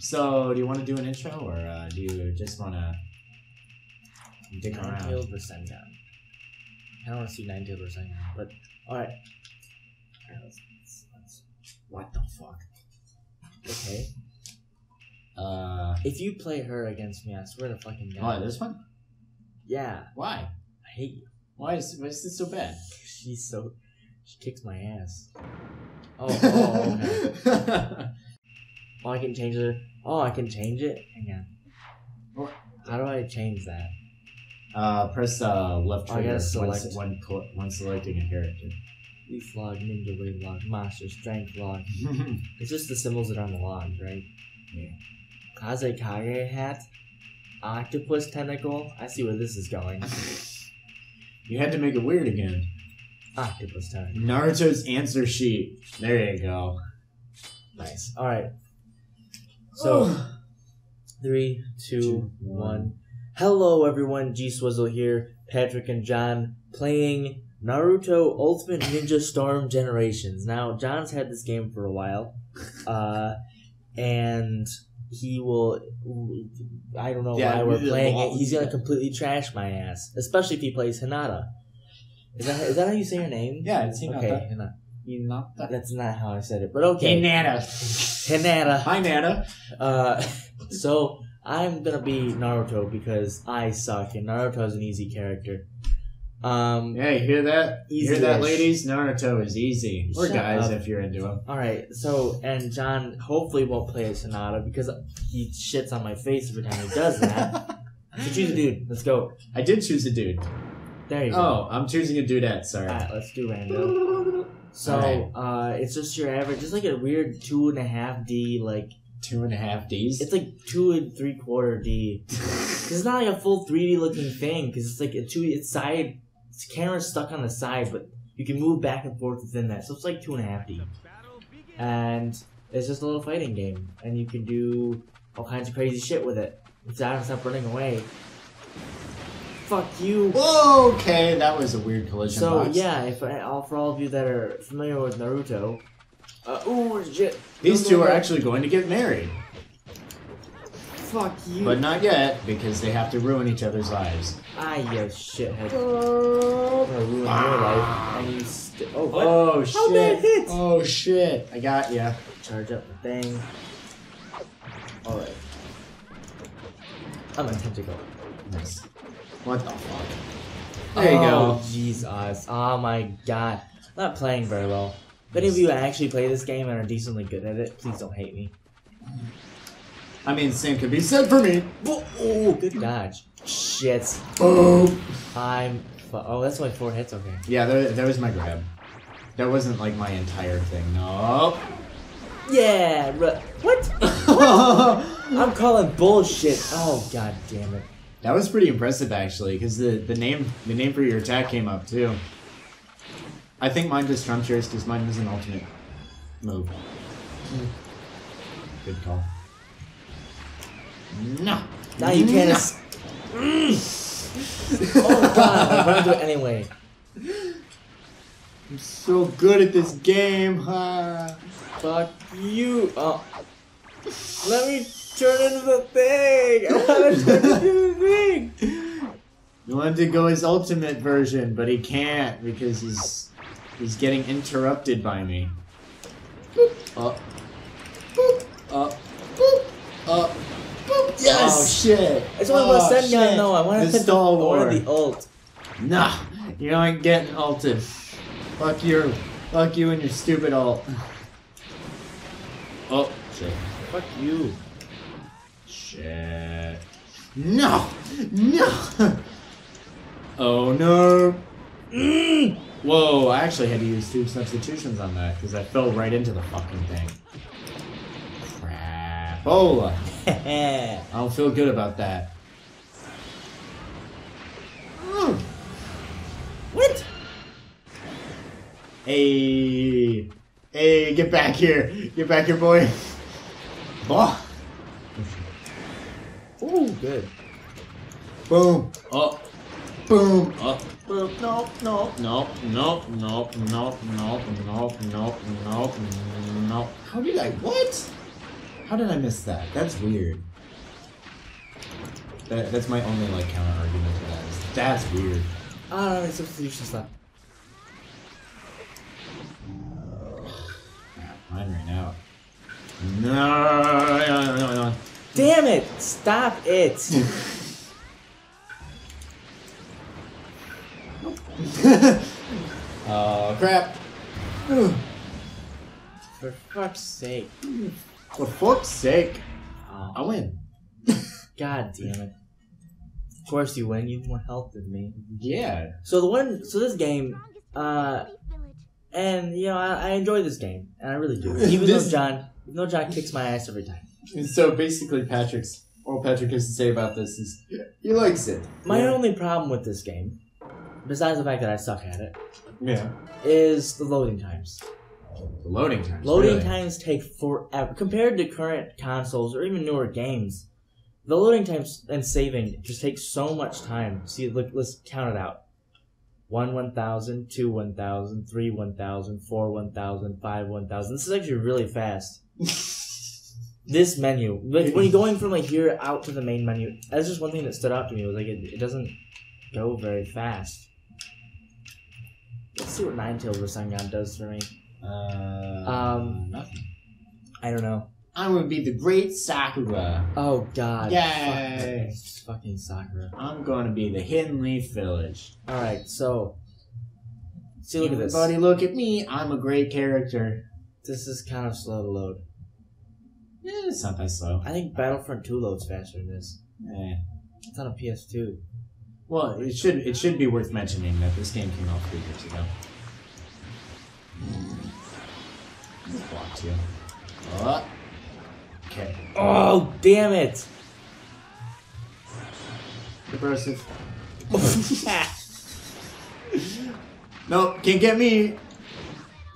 So, do you want to do an intro, or uh, do you just want to dick around? Nine-tailed Rasengan. I don't want to see nine-tailed Rasengan, but alright. Alright, let's, let's, let's, What the fuck? okay. Uh, If you play her against me, I swear to fucking oh, God. this one? Yeah, Why? I hate you. Why is, why is this so bad? She's so. She kicks my ass. Oh, oh, okay. Oh, I can change it. Oh, I can change it? Hang on. How do I change that? uh, press uh, left I trigger gotta when, select- when, col- when selecting a character. Leaf log, ninja wave log, master strength log. It's just the symbols that are on the logs, right? Yeah. Kazekage hat, octopus tentacle. I see where this is going. you had to make it weird again. Octopus tentacle. Naruto's answer sheet. There you go. Nice. All right. So three, two, Two, one. one. Hello, everyone. G Swizzle here. Patrick and Jon playing Naruto Ultimate Ninja Storm Generations. Now, Jon's had this game for a while, uh, and he will. I don't know Yeah, why we're playing it. He's gonna completely trash my ass, especially if he plays Hinata. Is that is that how you say your name? yeah, it's Hinata. Okay, Hinata. Hinata. That's not how I said it, but okay. Hinata. Hinata. Hi, Nana. Uh, so I'm gonna be Naruto because I suck, and Naruto's an easy character. Um, Yeah, you hear that? You hear that, ladies? Naruto is easy. Or Shut guys, up. if you're into him. all right. So and Jon hopefully won't play a Sonata because he shits on my face every time he does that. so choose a dude. Let's go. I did choose a dude. There you go. Oh, I'm choosing a dudette. Sorry. All right, let's do random. So uh, it's just your average, just like a weird two and a half D, like Two and a half D's. it's like two and three quarter D. it's not like a full 3D looking thing because it's like a two. It's side. It's camera's stuck on the side, but you can move back and forth within that. So it's like two and a half D. And it's just a little fighting game, and you can do all kinds of crazy shit with it. It's out and stop running away. Fuck you. Whoa, okay, that was a weird collision So box. yeah, if I, all for all of you that are familiar with Naruto, uh, ooh shit. These No, two no, are no. actually going to get married. Fuck you. But not yet, because they have to ruin each other's lives. Ah, you shithead. I'm gonna ruin your life, and you. St- oh, what? Oh, How did shit. hit? Oh, shit. I got ya. Charge up the thing. Alright. I'm a tentacle. Nice. What the fuck? There you oh, go. Jesus. Oh my god. Not playing very well. If any of you actually play this game and are decently good at it, please don't hate me. I mean, same could be said for me. Oh, oh, good dodge. Shit. Oh. I'm. Oh, that's only four hits. Okay. Yeah, there, there was my grab. That wasn't like my entire thing. No. Yeah. Ru- what? I'm calling bullshit. Oh god damn it. That was pretty impressive, actually, because the, the name the name for your attack came up too. I think mine just trumps yours because mine was an alternate move. Hmm. Good call. No. Now you can't. No. es- mm. oh god, I'm gonna do it anyway. I'm so good at this game. huh? Fuck you. Oh. Let me turn into the thing. I want to turn into the thing. You wanted to go his ultimate version, but he can't because he's he's getting interrupted by me. Boop, up, boop, up, boop, up. Yes! Oh shit! It's only oh, about Sengun shit. though. I the to Star I War. the ult. Nah, you ain't getting ulted. Fuck your, fuck you and your stupid ult. Oh shit! Fuck you. Shit. No! No! Oh no! Mm. Whoa, I actually had to use two substitutions on that because I fell right into the fucking thing. Crap. Oh! I don't feel good about that. Mm. what? Hey! Hey, get back here! Get back here, boy! Oh! Ooh, good. Boom. Up. Boom. Up. Boom. No, no, no, no, no, no, no, no, no, no, no. How did I? What? How did I miss that? That's weird. That, that's my only like counter argument to that. Is that's weird. Ah, oh, substitution stuff. Crap, mine ran out. No, no, no, no. Damn it! Stop it! Oh crap! For fuck's sake. For fuck's sake! Oh, I win. God damn it. Of course you win, you have more health than me. Yeah. So the one, so this game, uh, and you know, I, I enjoy this game, and I really do. Even This- though Jon, even though Jon kicks my ass every time. So basically, Patrick's all Patrick has to say about this is he likes it. My yeah. only problem with this game, besides the fact that I suck at it, Yeah. is the loading times. The loading times. Loading really. times take forever compared to current consoles or even newer games. The loading times and saving just takes so much time. See, look, let's count it out. One one thousand, two one thousand, three one thousand, four one thousand, five one thousand. This is actually really fast. this menu, like when you're going from like here out to the main menu, that's just one thing that stood out to me. Was like it, it doesn't go very fast. Let's see what Nine-tailed Rasengan does for me. Uh, Um, nothing. I don't know. I'm gonna be the great Sakura. Oh God! Yay. Fuck, fucking Sakura. I'm gonna be the Hidden Leaf Village. All right, so see, look at this. Everybody, look at me. I'm a great character. This is kind of slow to load. Eh, it's not that slow. I think Battlefront 2 loads faster than this. Eh. It's on a PS2. Well, it should it should be worth mentioning that this game came out three years ago. Blocked you. Oh. Okay. Oh damn it! Aggressive. Nope, can't get me.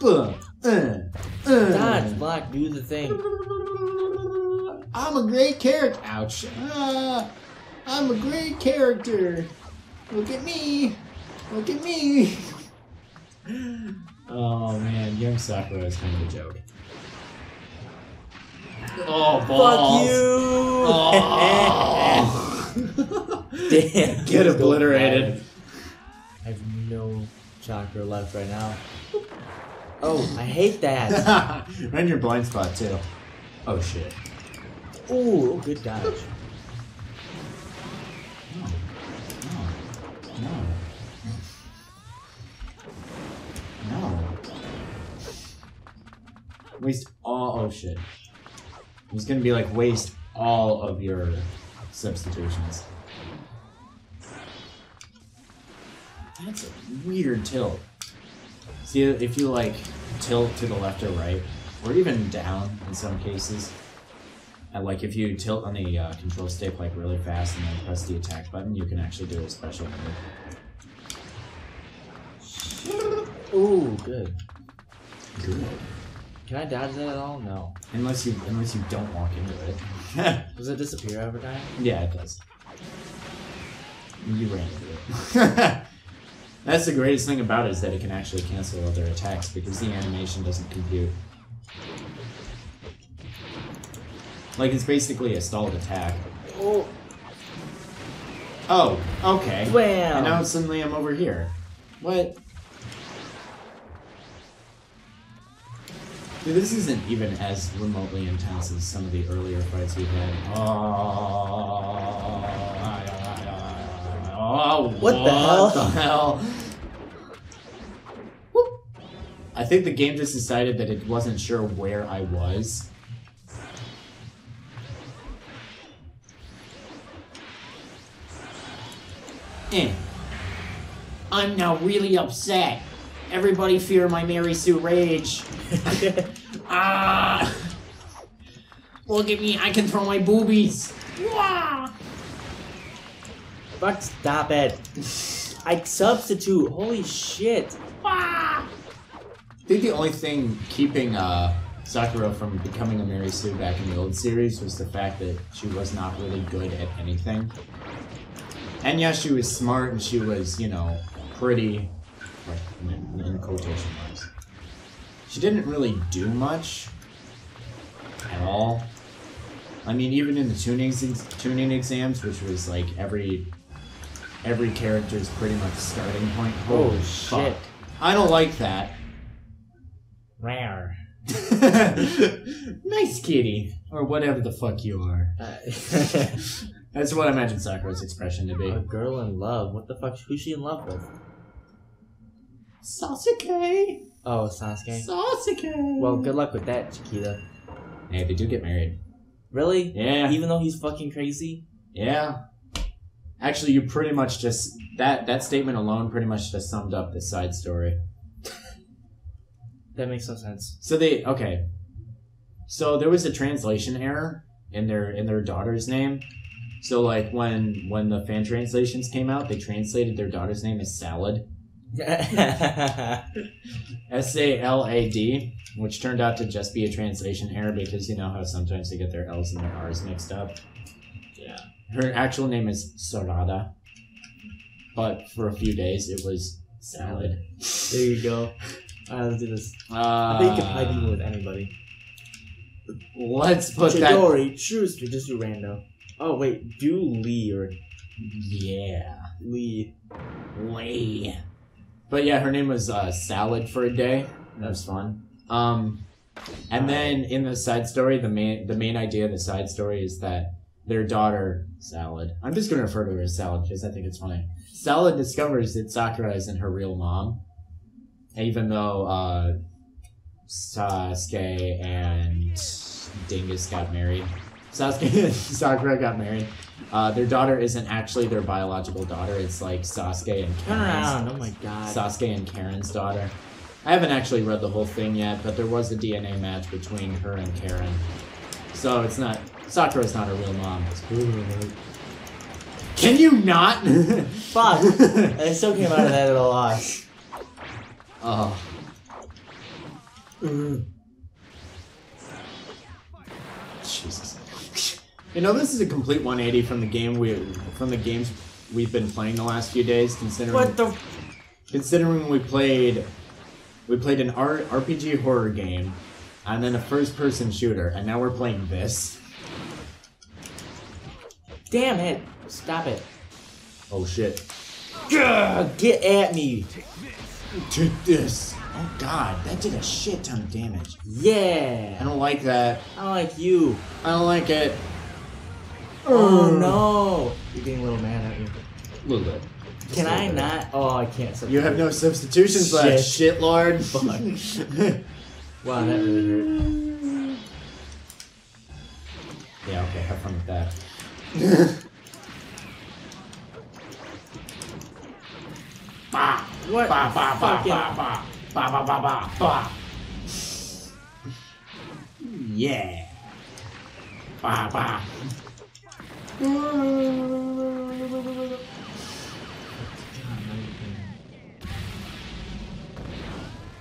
Boom. Uh, uh. Dodge, block, do the thing. I'm a great character. Ouch. Ah, I'm a great character. Look at me. Look at me. Oh man, young Sakura is kind of a joke. Oh, balls. Fuck you! Oh. Damn. Get obliterated. I have no chakra left right now. Oh, I hate that. and your blind spot too. Oh shit. Ooh, good dodge. No. No. No. No. Waste all. Oh shit. He's gonna be like waste all of your substitutions. That's a weird tilt. See, if you like tilt to the left or right, or even down in some cases, and like if you tilt on the uh, control stick like really fast and then press the attack button, you can actually do a special move. Ooh, good. Good. Can I dodge that at all? No. Unless you unless you don't walk into it. Does it disappear every time? yeah, it does. You ran into it. That's the greatest thing about it is that it can actually cancel other attacks because the animation doesn't compute. Like it's basically a stalled attack. Oh, Oh, okay. wham! And now suddenly I'm over here. What? Dude, this isn't even as remotely intense as some of the earlier fights we've had. Oh, What the hell? the hell? I think the game just decided that it wasn't sure where I was. Eh. I'm now really upset. Everybody fear my Mary Sue rage. Ah! Look at me, I can throw my boobies. Wah! Fuck, stop it. I substitute. Holy shit. Wah! I think the only thing keeping uh, Sakura from becoming a Mary Sue back in the old series was the fact that she was not really good at anything. And yeah, she was smart and she was, you know, pretty, like, in, in quotation marks. She didn't really do much at all. I mean, even in the chunin chunin exams, which was like every every character's pretty much starting point. Oh, Holy shit. fuck. I don't like that. Rare. nice kitty, or whatever the fuck you are. Uh, That's what I imagine Sakura's expression to be. a girl in love. What the fuck? Who's she in love with? Sasuke. Oh, Sasuke. Sasuke. Well, good luck with that, Chiquita. Hey, they do get married. Really? Yeah. Even though he's fucking crazy? Yeah. Actually, you pretty much just that that statement alone pretty much just summed up the side story. That makes no sense. So they okay. So there was a translation error in their in their daughter's name. So like when when the fan translations came out, they translated their daughter's name as Salad, S A L A D, which turned out to just be a translation error because you know how sometimes they get their L's and their R's mixed up. yeah. Her actual name is Sarada, but for a few days it was Salad. There you go. Let's do this. Uh, I think you can do it with anybody. Let's put that. Chidori, choose to just do rando. Oh wait, do Lee or Yeah. Lee. Lee. But yeah, her name was uh, Salad for a day. That was fun. Um, and then in the side story, the main the main idea of the side story is that their daughter Salad. I'm just gonna refer to her as Salad because I think it's funny. Salad discovers that Sakura isn't her real mom, even though uh, Sasuke and Dingus got married. Sasuke and Sakura got married. Uh, their daughter isn't actually their biological daughter. It's like Sasuke and Turn Karin's, around. Oh my god. Sasuke and Karin's daughter. I haven't actually read the whole thing yet, but there was a DNA match between her and Karin. So it's not Sakura's not a real mom. Can you not? Fuck. I still came out of that at a loss. Oh. Jesus. You know, this is a complete 180 from the game we from the games we've been playing the last few days. Considering What the? considering we played we played an R- RPG horror game and then a first person shooter, and now we're playing this. Damn it! Stop it. Oh shit! Get at me. Take this. Oh god, that did a shit ton of damage. Yeah! I don't like that. I don't like you. I don't like it. Oh no. You're getting a little mad at me. A little bit. Just Can a I little bit. not? Oh, I can't. Substitute. You have no substitutions left, Shit. shitlord. Fuck. Wow, that really hurt. yeah, okay, have fun with that. ba, What? ba, ba, ba, Fucking- ba, ba, ba, ba, ba, ba, ba. Yeah. Ba, ba.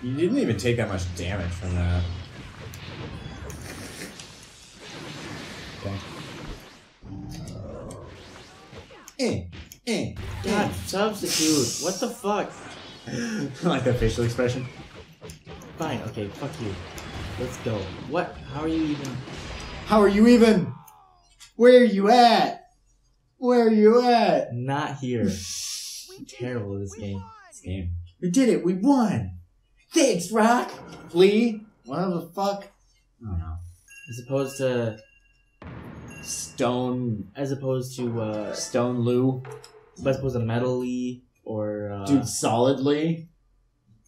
You didn't even take that much damage from that. Okay. Eh, eh. God, substitute. What the fuck? like that facial expression. Fine. Okay. Fuck you. Let's go. What? How are you even? How are you even? Where are you at? Where are you at? Not here. I'm terrible at this game. This game. We did it. We won. Thanks, Rock. Flea. Whatever the fuck. I don't know. As opposed to, Stone. as opposed to, uh, Stone Lou. as opposed to metally or uh, Dude, solidly.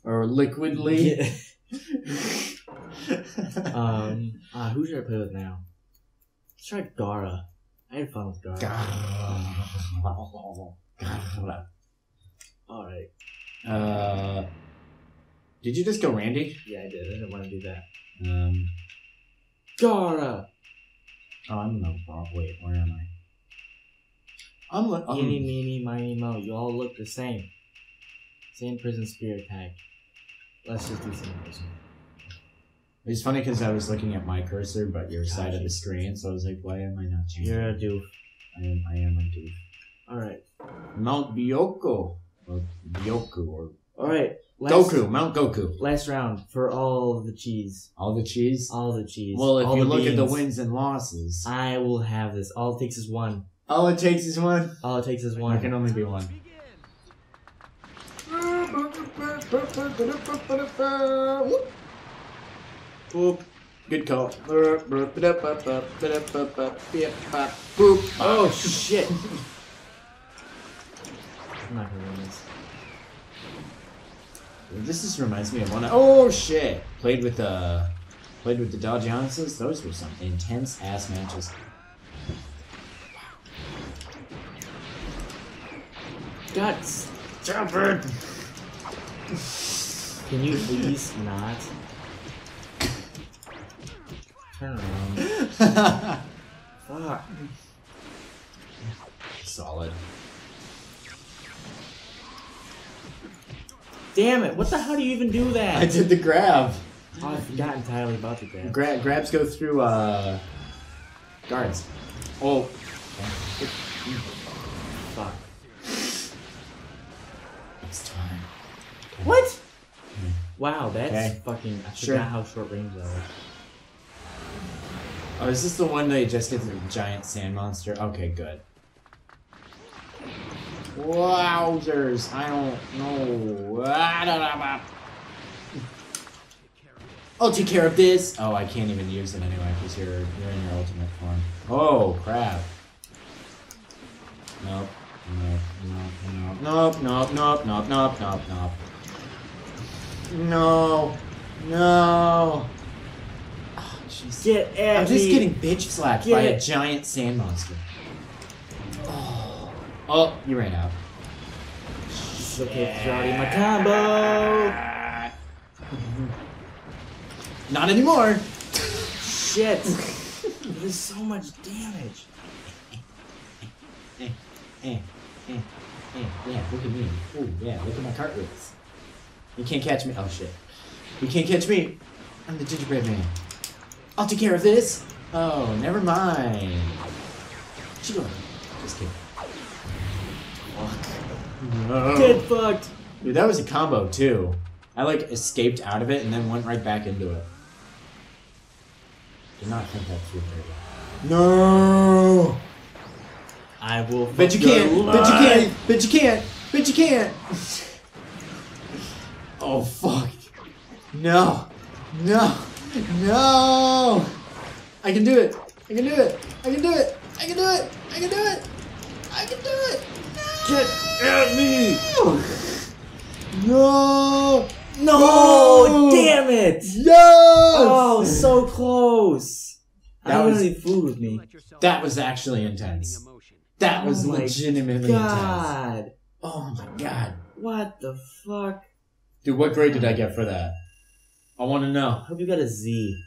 Or liquidly. um, uh, who should I play with now? Let's try Gaara. I had fun with Gaara. Gaara. All right. uh, did you just go Randy? Yeah, I did. I didn't want to do that. Um, Gaara. oh, I'm in the wrong. wait, where am I? I'm like, Eeny, meeny, hmm. miny, mo. You all look the same. Same prison spirit tag. Let's just do same prison. It's funny because I was looking at my cursor, but your side of the screen, so I was like, why am I not changing? You're a doof. I am, I am a dude. All right. Mount Bioko, or Bioku, or All right. last, Goku, Mount Goku. Last round for all the cheese. All the cheese. All the cheese. Well, if all you look at the wins and losses, I will have this. All it takes is one. All it takes is one. All it takes is There one. can only be one. Boop. Good call. Boop. Oh shit! I'm not gonna win this. This just reminds me of one. Oh, oh shit! Played with the, played with the Dow Joneses. Those were some intense ass matches. Guts. Jump it! Can you please not? Turn around. Fuck. Solid. Damn it! What the hell do you even do that? I did the grab. Oh, I forgot entirely about the grab. Gra- grabs go through uh guards. Oh, Fuck. it's time. What? Wow, that's Okay. fucking. I Sure. forgot how short range that was. Oh, is this the one that you just get the giant sand monster? Okay, good. Wowzers! I don't know. Da, da, ba. I'll take care of this. Oh, I can't even use it anyway because you're you're in your ultimate form. Oh crap! Nope. Nope. Nope. Nope. Nope. Nope. Nope. Nope. Nope. Nope. No. No. Oh. Get at I'm just me. getting bitch slapped Get by a giant sand monster. Oh, oh you ran out. Okay, it's already my combo. Not anymore. Shit. There's so much damage. Eh, eh, eh, eh. Yeah, look at me. Oh, yeah, look at my cartwheels. You can't catch me. Oh shit. You can't catch me. I'm the gingerbread man. I'll take care of this. Oh, never mind. Sure. Just kidding. Fuck. No. Get fucked. Dude, that was a combo too. I like escaped out of it and then went right back into it. Did not think that through very well. No. I will. Bet you can't. Bet you can't. Bet you can't. Bet you can't. Oh fuck. No. No. No. I can do it. I can do it. I can do it. I can do it. I can do it. I can do it. Get at me. No. No. Oh, damn it. Yes. Oh, so close. That I was- have any with me. That was actually intense. That was Oh my legitimately intense. God. Oh my god. What the fuck? Dude, what grade did I get for that? I want to know. I Hope you got a Z.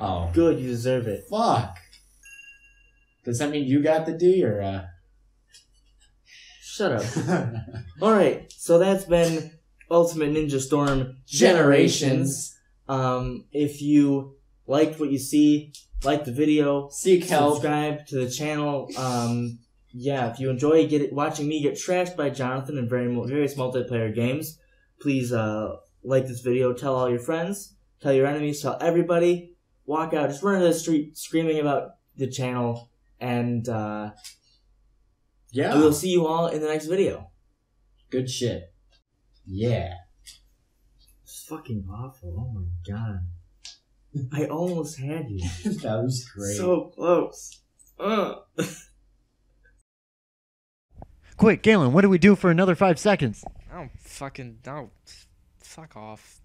Oh. Good, you deserve it. Fuck. Does that mean you got the D or uh Shut up. Alright, so that's been Ultimate Ninja Storm Generations. Um, if you liked what you see, like the video, Seek help. subscribe to the channel. Um, yeah, if you enjoy get it, watching me get trashed by Jonathan in very various multiplayer games, please uh, like this video. Tell all your friends. Tell your enemies. Tell everybody. Walk out. Just run into the street screaming about the channel, and uh, Yeah. we'll see you all in the next video. Good shit. Yeah. It's fucking awful. Oh my god. I almost had you. that was great. So close. Ugh. Quick, Galen, what do we do for another five seconds? Don't fucking no. Fuck off.